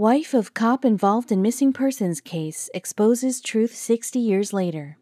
Wife of cop involved in missing persons case exposes truth 60 years later.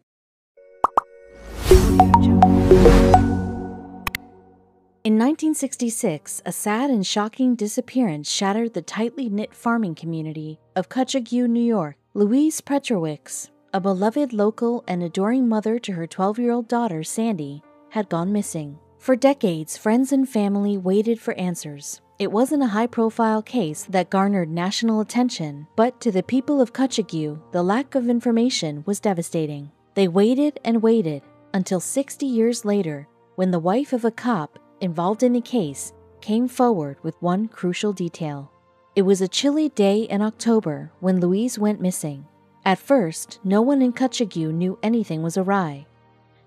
In 1966, a sad and shocking disappearance shattered the tightly knit farming community of Cutchogue, New York. Louise Pietrewicz, a beloved local and adoring mother to her 12 year old daughter, Sandy, had gone missing. For decades, friends and family waited for answers. It wasn't a high profile case that garnered national attention, but to the people of Cutchogue, the lack of information was devastating. They waited and waited until 60 years later, when the wife of a cop involved in the case came forward with one crucial detail. It was a chilly day in October when Louise went missing. At first, no one in Cutchogue knew anything was awry.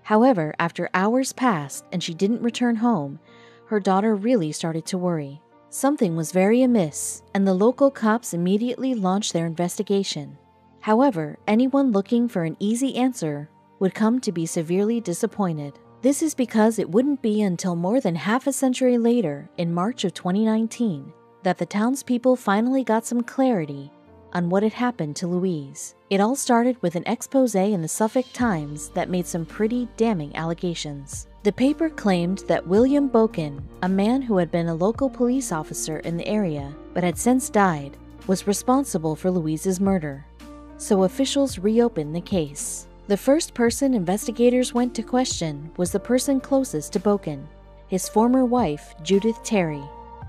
However, after hours passed and she didn't return home, her daughter really started to worry. Something was very amiss, and the local cops immediately launched their investigation. However, anyone looking for an easy answer would come to be severely disappointed. This is because it wouldn't be until more than half a century later, in March of 2019, that the townspeople finally got some clarity on what had happened to Louise. It all started with an expose in the Suffolk Times that made some pretty damning allegations. The paper claimed that William Boken, a man who had been a local police officer in the area but had since died, was responsible for Louise's murder. So officials reopened the case. The first person investigators went to question was the person closest to Boken, his former wife, Judith Terry.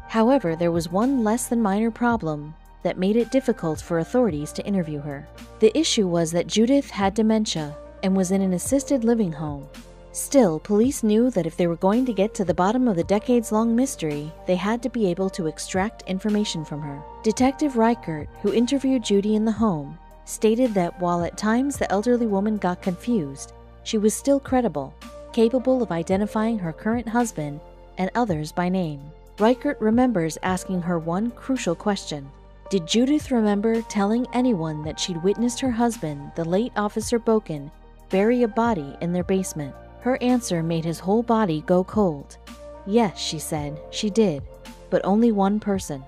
However, there was one less than minor problem that made it difficult for authorities to interview her. The issue was that Judith had dementia and was in an assisted living home. Still, police knew that if they were going to get to the bottom of the decades long mystery, they had to be able to extract information from her. Detective Reichert, who interviewed Judy in the home, stated that while at times the elderly woman got confused, she was still credible, capable of identifying her current husband and others by name. Reichert remembers asking her one crucial question Did Judith remember telling anyone that she'd witnessed her husband, the late Officer Boken, bury a body in their basement? Her answer made his whole body go cold. Yes, she said, she did, but only one person.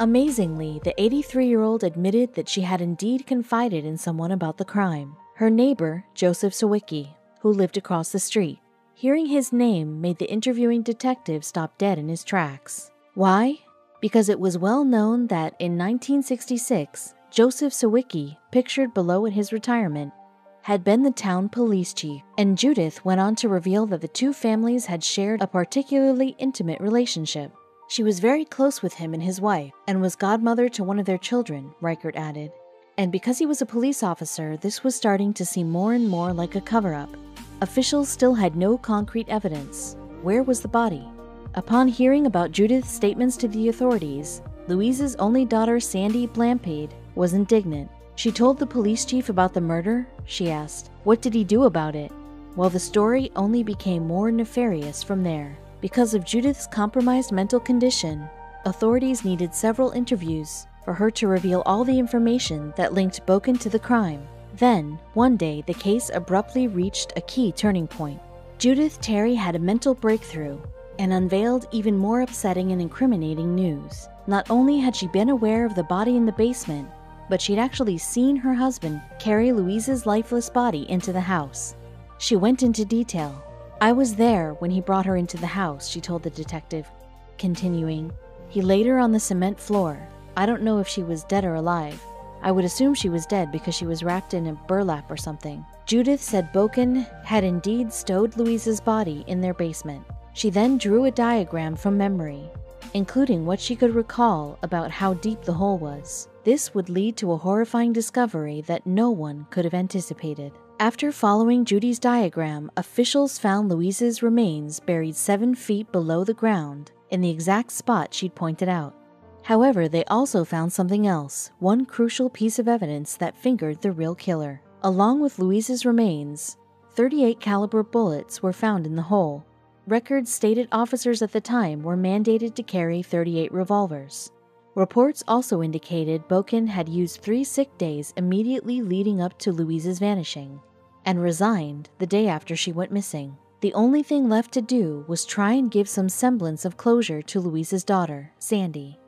Amazingly, the 83 year old admitted that she had indeed confided in someone about the crime. Her neighbor, Joseph Sawicki, who lived across the street. Hearing his name made the interviewing detective stop dead in his tracks. Why? Because it was well known that in 1966, Joseph Sawicki, pictured below in his retirement, had been the town police chief, and Judith went on to reveal that the two families had shared a particularly intimate relationship. She was very close with him and his wife, and was godmother to one of their children, Reichert added. And because he was a police officer, this was starting to seem more and more like a cover up. Officials still had no concrete evidence. Where was the body? Upon hearing about Judith's statements to the authorities, Louise's only daughter, Sandy Blampied, was indignant. She told the police chief about the murder. She asked, What did he do about it? Well, the story only became more nefarious from there. Because of Judith's compromised mental condition, authorities needed several interviews for her to reveal all the information that linked Boken to the crime. Then, one day, the case abruptly reached a key turning point. Judith Terry had a mental breakthrough and unveiled even more upsetting and incriminating news. Not only had she been aware of the body in the basement, but she'd actually seen her husband carry Louise's lifeless body into the house. She went into detail, I was there when he brought her into the house, she told the detective, continuing. He laid her on the cement floor. I don't know if she was dead or alive. I would assume she was dead because she was wrapped in a burlap or something. Judith said Boken had indeed stowed Louise's body in their basement. She then drew a diagram from memory, including what she could recall about how deep the hole was. This would lead to a horrifying discovery that no one could have anticipated. After following Judy's diagram, officials found Louise's remains buried seven feet below the ground in the exact spot she'd pointed out. However, they also found something else, one crucial piece of evidence that fingered the real killer. Along with Louise's remains, 38 caliber bullets were found in the hole. Records stated officers at the time were mandated to carry 38 revolvers. Reports also indicated Boken had used three sick days immediately leading up to Louise's vanishing and resigned the day after she went missing. The only thing left to do was try and give some semblance of closure to Louise's daughter, Sandy.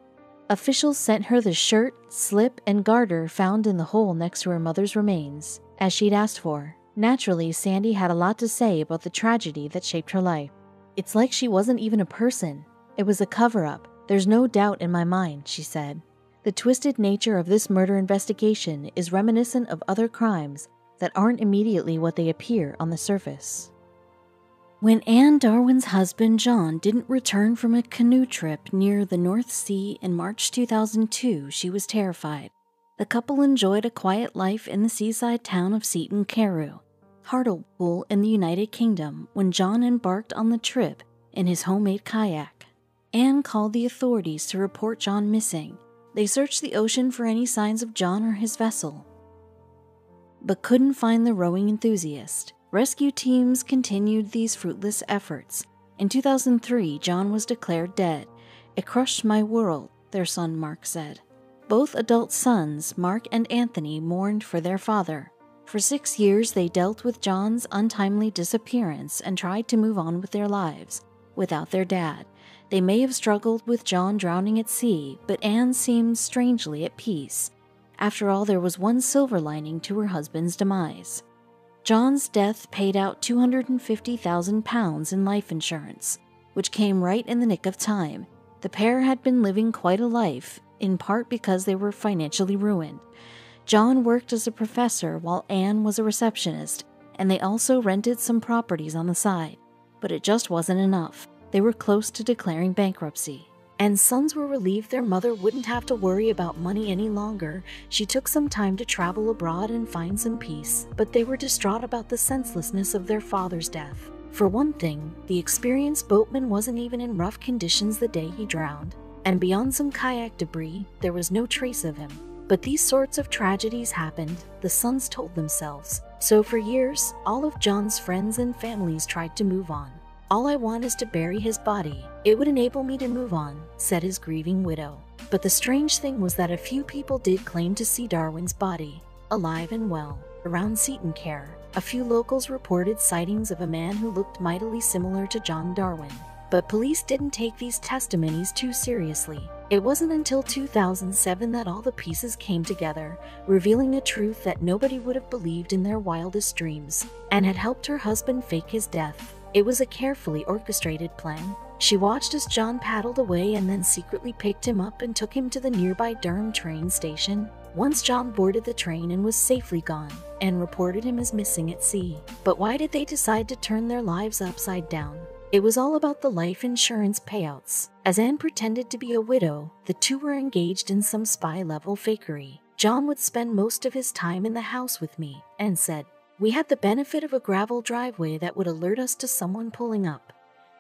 Officials sent her the shirt, slip, and garter found in the hole next to her mother's remains, as she'd asked for. Naturally, Sandy had a lot to say about the tragedy that shaped her life. It's like she wasn't even a person. It was a cover up. There's no doubt in my mind, she said. The twisted nature of this murder investigation is reminiscent of other crimes that aren't immediately what they appear on the surface. When Anne Darwin's husband John didn't return from a canoe trip near the North Sea in March 2002, she was terrified. The couple enjoyed a quiet life in the seaside town of Seaton Carew, Hartlepool in the United Kingdom, when John embarked on the trip in his homemade kayak. Anne called the authorities to report John missing. They searched the ocean for any signs of John or his vessel, but couldn't find the rowing enthusiast. Rescue teams continued these fruitless efforts. In 2003, John was declared dead. It crushed my world, their son Mark said. Both adult sons, Mark and Anthony, mourned for their father. For six years, they dealt with John's untimely disappearance and tried to move on with their lives without their dad. They may have struggled with John drowning at sea, but Anne seemed strangely at peace. After all, there was one silver lining to her husband's demise. John's death paid out £250,000 in life insurance, which came right in the nick of time. The pair had been living quite a life, in part because they were financially ruined. John worked as a professor while Anne was a receptionist, and they also rented some properties on the side. But it just wasn't enough. They were close to declaring bankruptcy and sons were relieved their mother wouldn't have to worry about money any longer. She took some time to travel abroad and find some peace, but they were distraught about the senselessness of their father's death. For one thing, the experienced boatman wasn't even in rough conditions the day he drowned, and beyond some kayak debris, there was no trace of him. But these sorts of tragedies happened, the sons told themselves. So for years, all of John's friends and families tried to move on. All I want is to bury his body. It would enable me to move on, said his grieving widow. But the strange thing was that a few people did claim to see Darwin's body, alive and well, around Seaton Carew. A few locals reported sightings of a man who looked mightily similar to John Darwin. But police didn't take these testimonies too seriously. It wasn't until 2007 that all the pieces came together, revealing a truth that nobody would have believed in their wildest dreams, Anne had helped her husband fake his death. It was a carefully orchestrated plan. She watched as John paddled away and then secretly picked him up and took him to the nearby Durham train station. Once John boarded the train and was safely gone, Anne reported him as missing at sea. But why did they decide to turn their lives upside down? It was all about the life insurance payouts. As Anne pretended to be a widow, the two were engaged in some spy level fakery. John would spend most of his time in the house with me, Anne said, we had the benefit of a gravel driveway that would alert us to someone pulling up.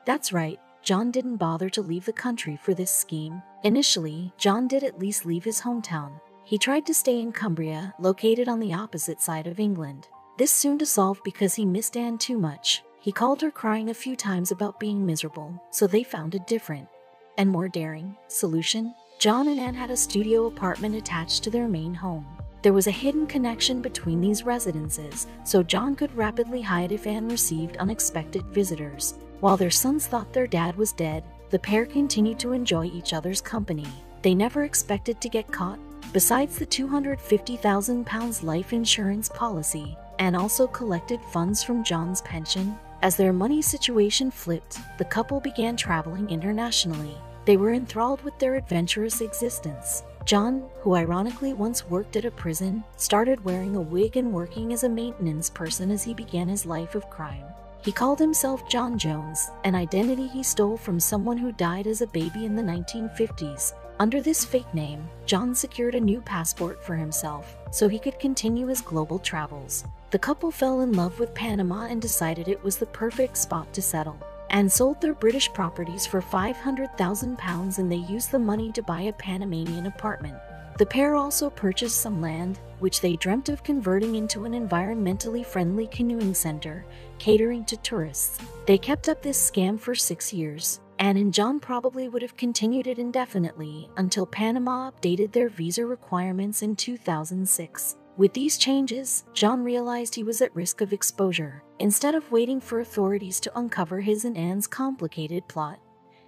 That's right, John didn't bother to leave the country for this scheme. Initially, John did at least leave his hometown. He tried to stay in Cumbria, located on the opposite side of England. This soon dissolved because he missed Anne too much. He called her crying a few times about being miserable, so they found a different and more daring solution. John and Anne had a studio apartment attached to their main home. There was a hidden connection between these residences, so John could rapidly hide if Anne received unexpected visitors. While their sons thought their dad was dead, the pair continued to enjoy each other's company. They never expected to get caught. Besides the £250,000 life insurance policy, Anne also collected funds from John's pension. As their money situation flipped, the couple began traveling internationally. They were enthralled with their adventurous existence. John, who ironically once worked at a prison, started wearing a wig and working as a maintenance person as he began his life of crime. He called himself John Jones, an identity he stole from someone who died as a baby in the 1950s. Under this fake name, John secured a new passport for himself so he could continue his global travels. The couple fell in love with Panama and decided it was the perfect spot to settle and sold their British properties for £500,000 and they used the money to buy a Panamanian apartment. The pair also purchased some land, which they dreamt of converting into an environmentally friendly canoeing center, catering to tourists. They kept up this scam for six years, Anne and John probably would have continued it indefinitely until Panama updated their visa requirements in 2006. With these changes, John realized he was at risk of exposure. Instead of waiting for authorities to uncover his and Anne's complicated plot,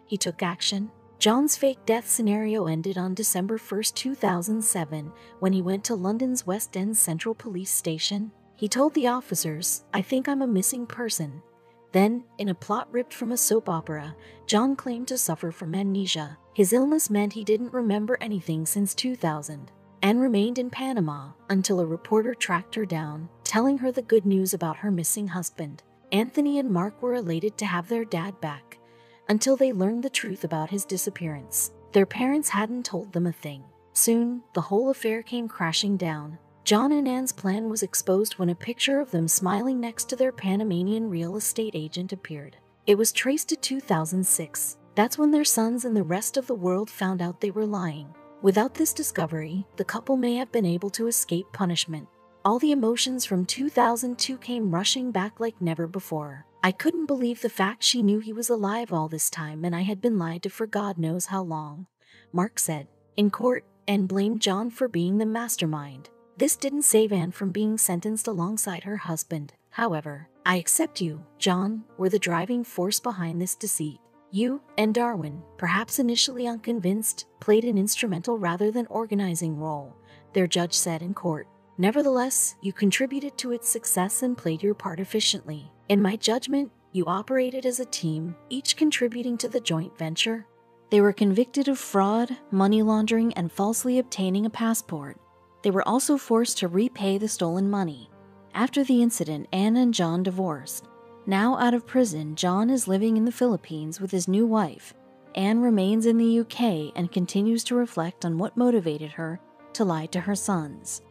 he took action. John's fake death scenario ended on December 1, 2007, when he went to London's West End Central Police Station. He told the officers, I think I'm a missing person. Then, in a plot ripped from a soap opera, John claimed to suffer from amnesia. His illness meant he didn't remember anything since 2000 and remained in Panama until a reporter tracked her down, telling her the good news about her missing husband. Anthony and Mark were elated to have their dad back until they learned the truth about his disappearance. Their parents hadn't told them a thing. Soon, the whole affair came crashing down. John and Anne's plan was exposed when a picture of them smiling next to their Panamanian real estate agent appeared. It was traced to 2006. That's when their sons and the rest of the world found out they were lying. Without this discovery, the couple may have been able to escape punishment. All the emotions from 2002 came rushing back like never before. I couldn't believe the fact she knew he was alive all this time and I had been lied to for God knows how long. Mark said, in court, and blamed John for being the mastermind. This didn't save Anne from being sentenced alongside her husband. However, I accept you, John, were the driving force behind this deceit. You Anne Darwin, perhaps initially unconvinced, played an instrumental rather than organizing role, their judge said in court. Nevertheless, you contributed to its success and played your part efficiently. In my judgment, you operated as a team, each contributing to the joint venture. They were convicted of fraud, money laundering, and falsely obtaining a passport. They were also forced to repay the stolen money. After the incident, Anne and John divorced. Now out of prison, John is living in the Philippines with his new wife. Anne remains in the UK and continues to reflect on what motivated her to lie to her sons.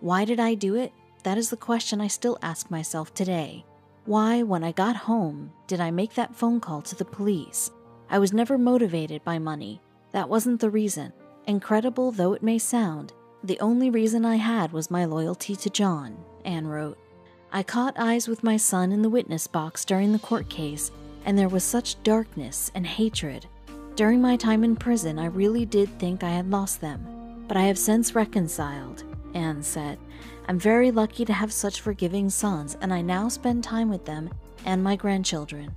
Why did I do it? That is the question I still ask myself today. Why, when I got home, did I make that phone call to the police? I was never motivated by money. That wasn't the reason. Incredible though it may sound, the only reason I had was my loyalty to John, Anne wrote. I caught eyes with my son in the witness box during the court case, and there was such darkness and hatred. During my time in prison, I really did think I had lost them, but I have since reconciled. Anne said. I'm very lucky to have such forgiving sons, and I now spend time with them and my grandchildren.